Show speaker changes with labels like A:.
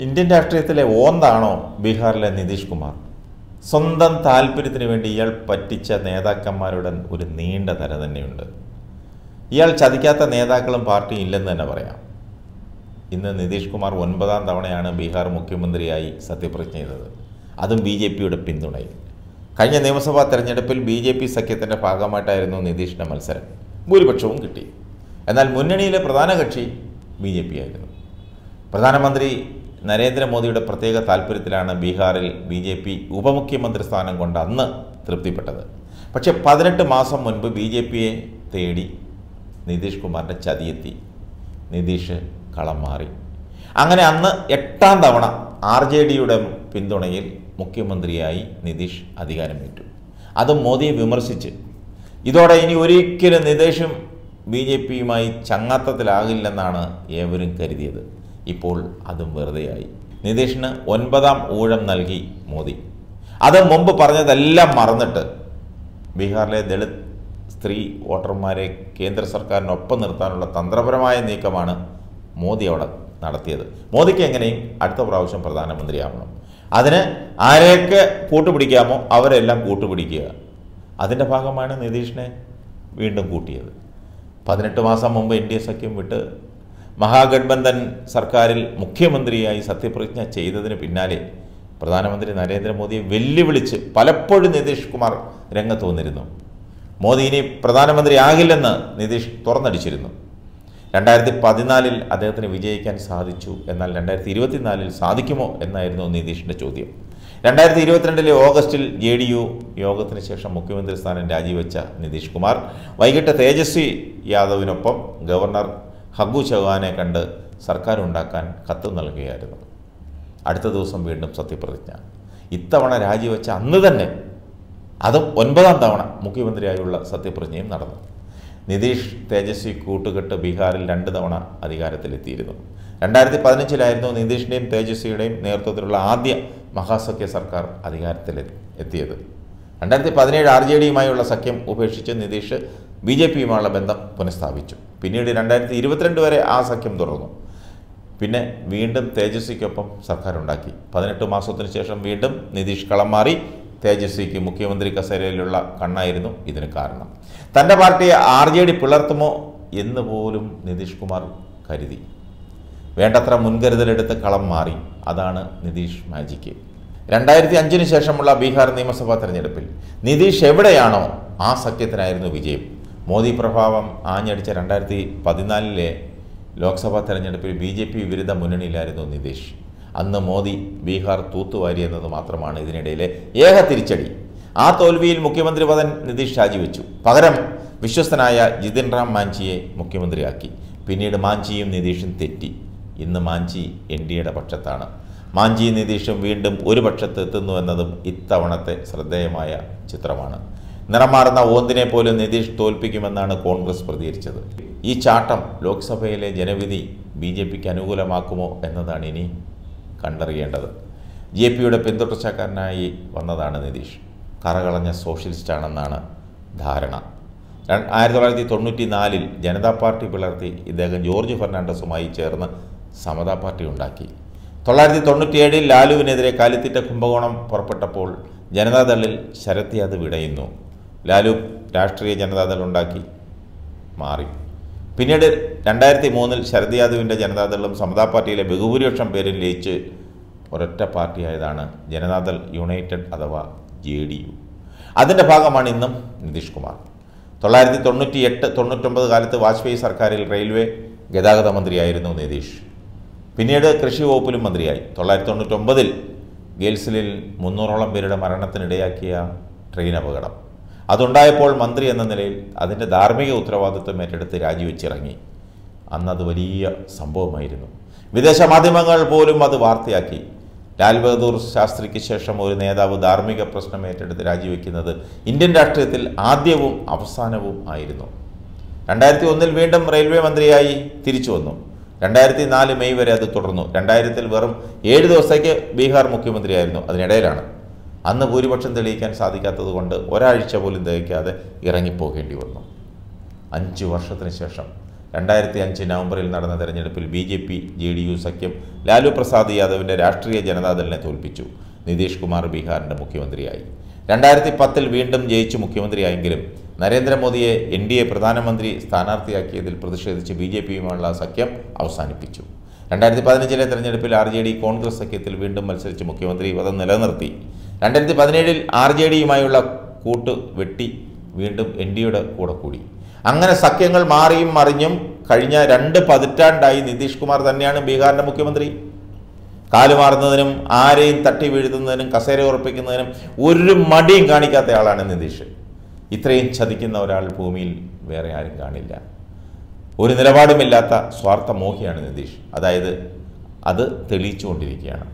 A: Indian രാഷ്ട്രീയത്തിലെ ഓന്താണോ ബീഹാറിലെ നിതീഷ് കുമാർ? സ്വന്തം താല്പര്യത്തിന് വേണ്ടി ഇയാൾ പറ്റിച്ച നേതാക്കന്മാരുടെ ഒരു നീണ്ട നിര തന്നെയുണ്ട്. ഇയാൾ ചതിക്കാത്ത നേതാക്കളും പാർട്ടിയും ഇല്ലെന്ന് തന്നെ പറയാം. ഇന്ന് നിതീഷ് കുമാർ ഒൻപതാം തവണയാണ് ബീഹാർ മുഖ്യമന്ത്രിയായി സത്യപ്രതിജ്ഞ ചെയ്തത്. അതും ബി ജെ പിയുടെ പിന്തുണയിൽ. കഴിഞ്ഞ നിയമസഭാ തെരഞ്ഞെടുപ്പിൽ ബി ജെ പി സഖ്യത്തിന്റെ ഭാഗമായിട്ടായിരുന്നു നിതീഷിന്റെ മത്സരം. ഭൂരിപക്ഷവും കിട്ടി. എന്നാൽ മുന്നണിയിലെ പ്രധാന കക്ഷി ബി ജെ പി ആയിരുന്നു. പ്രധാനമന്ത്രി നരേന്ദ്രമോദിയുടെ പ്രത്യേക താല്പര്യത്തിലാണ് ബീഹാറിൽ ബി ജെ പി ഉപമുഖ്യമന്ത്രി സ്ഥാനം കൊണ്ട് അന്ന് തൃപ്തിപ്പെട്ടത്. പക്ഷേ പതിനെട്ട് മാസം മുൻപ് ബി ജെ പിയെ തേടി നിതീഷ് കുമാറിന്റെ ചതിയെത്തി. നിതീഷ് കളം മാറി. അങ്ങനെ അന്ന് എട്ടാം തവണ ആർ ജെ ഡിയുടെ പിന്തുണയിൽ മുഖ്യമന്ത്രിയായി നിതീഷ് അധികാരമേറ്റു. അതും മോദിയെ വിമർശിച്ച്. ഇതോടെ ഇനി ഒരിക്കലും നിതീഷും ബി ജെ പിയുമായി ചങ്ങാത്തത്തിലാകില്ലെന്നാണ് ഏവരും കരുതിയത്. ഇപ്പോൾ അതും വെറുതെയായി. നിതീഷിന് ഒൻപതാം ഊഴം നൽകി മോദി. അത് മുമ്പ് പറഞ്ഞതെല്ലാം മറന്നിട്ട് ബീഹാറിലെ ദളിത് സ്ത്രീ വോട്ടർമാരെ കേന്ദ്ര സർക്കാരിനൊപ്പം നിർത്താനുള്ള തന്ത്രപരമായ നീക്കമാണ് മോദി അവിടെ നടത്തിയത്. മോദിക്ക് എങ്ങനെയും അടുത്ത പ്രാവശ്യം പ്രധാനമന്ത്രിയാവണം. അതിന് ആരെയൊക്കെ കൂട്ടുപിടിക്കാമോ അവരെല്ലാം കൂട്ടുപിടിക്കുക. അതിന്റെ ഭാഗമാണ് നിതീഷിനെ വീണ്ടും കൂട്ടിയത്. പതിനെട്ട് മാസം മുമ്പ് എൻ ഡി എ സഖ്യം വിട്ട് മഹാഗഡ്ബന്ധൻ സർക്കാരിൽ മുഖ്യമന്ത്രിയായി സത്യപ്രതിജ്ഞ ചെയ്തതിന് പിന്നാലെ പ്രധാനമന്ത്രി നരേന്ദ്രമോദിയെ വെല്ലുവിളിച്ച് പലപ്പോഴും നിതീഷ് കുമാർ രംഗത്ത് വന്നിരുന്നു. മോദി ഇനി പ്രധാനമന്ത്രി ആകില്ലെന്ന് നിതീഷ് തുറന്നടിച്ചിരുന്നു. രണ്ടായിരത്തി പതിനാലിൽ അദ്ദേഹത്തിന് വിജയിക്കാൻ സാധിച്ചു എന്നാൽ രണ്ടായിരത്തി ഇരുപത്തിനാലിൽ സാധിക്കുമോ എന്നായിരുന്നു നിതീഷിന്റെ ചോദ്യം. രണ്ടായിരത്തി ഇരുപത്തിരണ്ടിലെ ഓഗസ്റ്റിൽ ജെ ഡി യു യോഗത്തിന് ശേഷം മുഖ്യമന്ത്രി സ്ഥാനം രാജിവെച്ച നിതീഷ് കുമാർ വൈകിട്ട് തേജസ്വി യാദവിനൊപ്പം ഗവർണർ ഹഗു ചൗഹാനെ കണ്ട് സർക്കാർ ഉണ്ടാക്കാൻ കത്ത് നൽകുകയായിരുന്നു. അടുത്ത ദിവസം വീണ്ടും സത്യപ്രതിജ്ഞ. ഇത്തവണ രാജിവെച്ച അന്ന് തന്നെ അതും ഒൻപതാം തവണ മുഖ്യമന്ത്രിയായുള്ള സത്യപ്രതിജ്ഞയും നടന്നു. നിതീഷ് തേജസ്വി കൂട്ടുകെട്ട് ബീഹാറിൽ രണ്ട് തവണ അധികാരത്തിലെത്തിയിരുന്നു. രണ്ടായിരത്തി പതിനഞ്ചിലായിരുന്നു നിതീഷിന്റെയും തേജസ്വിയുടെയും നേതൃത്വത്തിലുള്ള ആദ്യ മഹാസഖ്യ സർക്കാർ അധികാരത്തിൽ എത്തിയത്. രണ്ടായിരത്തി പതിനേഴ് ആർ ജെ ഡിയുമായുള്ള സഖ്യം ഉപേക്ഷിച്ച് നിതീഷ് ബി ജെ പിയുമായുള്ള ബന്ധം പുനഃസ്ഥാപിച്ചു. പിന്നീട് രണ്ടായിരത്തി ഇരുപത്തിരണ്ട് വരെ ആ സഖ്യം തുടർന്നു പിന്നെ വീണ്ടും തേജസ്വിക്കൊപ്പം സർക്കാർ ഉണ്ടാക്കി പതിനെട്ട് മാസത്തിന് ശേഷം വീണ്ടും നിതീഷ് കളം മാറി തേജസ്വിക്ക് മുഖ്യമന്ത്രി കസേരയിലുള്ള കണ്ണായിരുന്നു ഇതിന് കാരണം. തന്റെ പാർട്ടിയെ ആർ ജെ ഡി പിളർത്തുമോ എന്ന് പോലും നിതീഷ് കുമാർ കരുതി. വേണ്ടത്ര മുൻകരുതലെടുത്ത് കളം മാറി. അതാണ് നിതീഷ് മാജിക്ക് രണ്ടായിരത്തി അഞ്ചിന് ശേഷമുള്ള ബീഹാർ നിയമസഭാ തെരഞ്ഞെടുപ്പിൽ നിതീഷ് എവിടെയാണോ ആ സഖ്യത്തിനായിരുന്നു വിജയം. മോദി പ്രഭാവം ആഞ്ഞടിച്ച രണ്ടായിരത്തി പതിനാലിലെ ലോക്സഭാ തെരഞ്ഞെടുപ്പിൽ ബി ജെ പി വിരുദ്ധ മുന്നണിയിലായിരുന്നു നിതീഷ്. അന്ന് മോദി ബീഹാർ തൂത്തുവാരി എന്നത് മാത്രമാണ് ഇതിനിടയിലെ ഏക തിരിച്ചടി. ആ തോൽവിയിൽ മുഖ്യമന്ത്രി പദൻ നിതീഷ് രാജിവെച്ചു. പകരം വിശ്വസ്തനായ ജിതിൻ റാം മാഞ്ചിയെ മുഖ്യമന്ത്രിയാക്കി. പിന്നീട് മാഞ്ചിയും നിതീഷും തെറ്റി. ഇന്ന് മാഞ്ചി എൻ ഡി എയുടെ പക്ഷത്താണ്. മാഞ്ചി നിതീഷും വീണ്ടും ഒരു പക്ഷത്ത് എത്തുന്നു എന്നതും ഇത്തവണത്തെ ശ്രദ്ധേയമായ ചിത്രമാണ്. നിറമാറുന്ന ഓന്തിനെ പോലും നിതീഷ് തോൽപ്പിക്കുമെന്നാണ് കോൺഗ്രസ് പ്രതികരിച്ചത്. ഈ ചാട്ടം ലോക്സഭയിലെ ജനവിധി ബി ജെ പിക്ക് അനുകൂലമാക്കുമോ എന്നതാണ് ഇനി കണ്ടറിയേണ്ടത്. ജെ പിയുടെ പിന്തുടർച്ചക്കാരനായി വന്നതാണ് നിതീഷ്. കറകളഞ്ഞ സോഷ്യലിസ്റ്റാണെന്നാണ് ധാരണ. ആയിരത്തി തൊള്ളായിരത്തി തൊണ്ണൂറ്റി നാലിൽ ജനതാ പാർട്ടി പിളർത്തി ഇദ്ദേഹം ജോർജ് ഫെർണാണ്ടസുമായി ചേർന്ന് സമതാ പാർട്ടി ഉണ്ടാക്കി. തൊള്ളായിരത്തി തൊണ്ണൂറ്റിയേഴിൽ ലാലുവിനെതിരെ കാലിത്തീറ്റ കുംഭകോണം പുറപ്പെട്ടപ്പോൾ ജനതാദളിൽ ശരത് യാദവ് ഇടയുന്നു. ലാലു രാഷ്ട്രീയ ജനതാദൾ ഉണ്ടാക്കി മാറി. പിന്നീട് രണ്ടായിരത്തി മൂന്നിൽ ശരത് യാദവിന്റെ ജനതാദളും സമതാ പാർട്ടിയിലെ ബഹുഭൂരിപക്ഷം പേരും ലയിച്ച് ഒരൊറ്റ പാർട്ടിയായതാണ് ജനതാദൾ യുണൈറ്റഡ് അഥവാ ജെ ഡി യു. അതിന്റെ ഭാഗമാണ് ഇന്നും നിതീഷ് കുമാർ. തൊള്ളായിരത്തി തൊണ്ണൂറ്റി എട്ട് തൊണ്ണൂറ്റൊമ്പത് കാലത്ത് വാജ്പേയി സർക്കാരിൽ റെയിൽവേ ഗതാഗത മന്ത്രിയായിരുന്നു നിതീഷ്. പിന്നീട് കൃഷി വകുപ്പിലും മന്ത്രിയായി. തൊള്ളായിരത്തി തൊണ്ണൂറ്റൊമ്പതിൽ ഗേൽസിലിൽ മുന്നൂറോളം പേരുടെ മരണത്തിനിടയാക്കിയ ട്രെയിൻ അപകടം. അതുണ്ടായപ്പോൾ മന്ത്രി എന്ന നിലയിൽ അതിന്റെ ധാർമ്മിക ഉത്തരവാദിത്വം ഏറ്റെടുത്ത് രാജിവെച്ചിറങ്ങി. അന്നത് വലിയ സംഭവമായിരുന്നു. വിദേശ മാധ്യമങ്ങൾ പോലും അത് വാർത്തയാക്കി. ലാൽ ബഹദൂർ ശാസ്ത്രിക്ക് ശേഷം ഒരു നേതാവ് ധാർമ്മിക പ്രശ്നം ഏറ്റെടുത്ത് രാജിവെക്കുന്നത് ഇന്ത്യൻ രാഷ്ട്രീയത്തിൽ ആദ്യവും അവസാനവും ആയിരുന്നു. രണ്ടായിരത്തി ഒന്നിൽ വീണ്ടും റെയിൽവേ മന്ത്രിയായി തിരിച്ചു വന്നു. രണ്ടായിരത്തി നാല് മെയ് വരെ അത് തുടർന്നു. രണ്ടായിരത്തിൽ വെറും ഏഴ് ദിവസത്തേക്ക് ബീഹാർ മുഖ്യമന്ത്രിയായിരുന്നു. അതിനിടയിലാണ്. അന്ന് ഭൂരിപക്ഷം തെളിയിക്കാൻ സാധിക്കാത്തത് കൊണ്ട് ഒരാഴ്ച പോലും തികയ്ക്കാതെ ഇറങ്ങിപ്പോകേണ്ടി വന്നു. അഞ്ച് വർഷത്തിന് ശേഷം രണ്ടായിരത്തി അഞ്ച് നവംബറിൽ നടന്ന തെരഞ്ഞെടുപ്പിൽ B J P J D U സഖ്യം ലാലു പ്രസാദ് യാദവിന്റെ രാഷ്ട്രീയ ജനതാദളിനെ തോൽപ്പിച്ചു. നിതീഷ് കുമാർ ബീഹാറിന്റെ മുഖ്യമന്ത്രിയായി. രണ്ടായിരത്തി പത്തിൽ വീണ്ടും ജയിച്ച് മുഖ്യമന്ത്രിയായെങ്കിലും നരേന്ദ്രമോദിയെ എൻ ഡി എ പ്രധാനമന്ത്രി സ്ഥാനാർത്ഥിയാക്കിയതിൽ പ്രതിഷേധിച്ച് ബി ജെ പിയുമായുള്ള സഖ്യം അവസാനിപ്പിച്ചു. രണ്ടായിരത്തി പതിനഞ്ചിലെ തെരഞ്ഞെടുപ്പിൽ ആർ ജെ ഡി കോൺഗ്രസ് സഖ്യത്തിൽ വീണ്ടും മത്സരിച്ച് മുഖ്യമന്ത്രി പദം നിലനിർത്തി. രണ്ടായിരത്തി പതിനേഴിൽ ആർ ജെ ഡിയുമായുള്ള കൂട്ട് വെട്ടി വീണ്ടും എൻ ഡിയുടെ കൂടെ കൂടി. അങ്ങനെ സഖ്യങ്ങൾ മാറിയും മറിഞ്ഞും കഴിഞ്ഞ രണ്ട് പതിറ്റാണ്ടായി നിതീഷ് കുമാർ തന്നെയാണ് ബീഹാറിന്റെ മുഖ്യമന്ത്രി. കാലുമാറുന്നതിനും ആരെയും തട്ടി വീഴ്ത്തുന്നതിനും കസേര ഉറപ്പിക്കുന്നതിനും ഒരു മടിയും കാണിക്കാത്ത ആളാണ് നിതീഷ്. ഇത്രയും ചതിക്കുന്ന ഒരാൾ ഭൂമിയിൽ വേറെ ആരും കാണില്ല. ഒരു നിലപാടുമില്ലാത്ത സ്വാർത്ഥമോഹിയാണ് നിതീഷ്. അതായത് അത് തെളിയിച്ചുകൊണ്ടിരിക്കുകയാണ്.